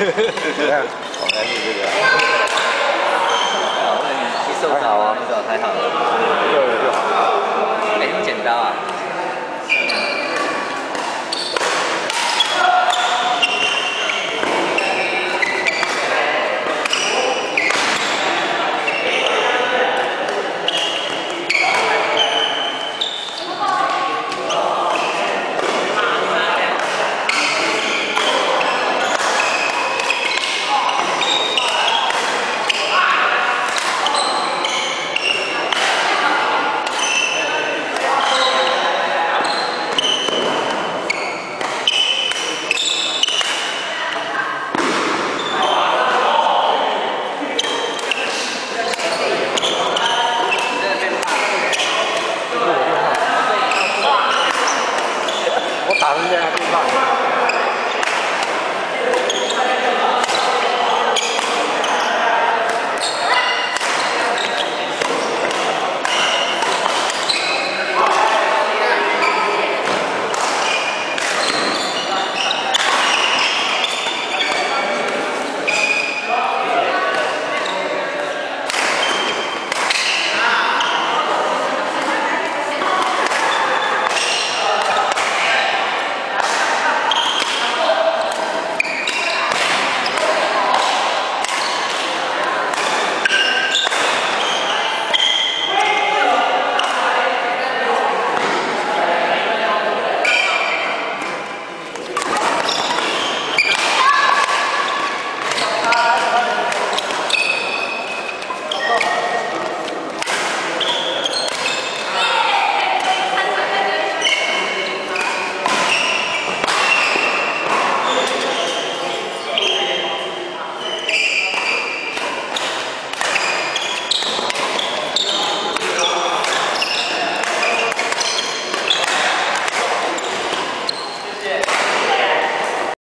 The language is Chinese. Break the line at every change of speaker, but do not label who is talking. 呵呵
好，开心这个。好，你你好了。手好。对
对对。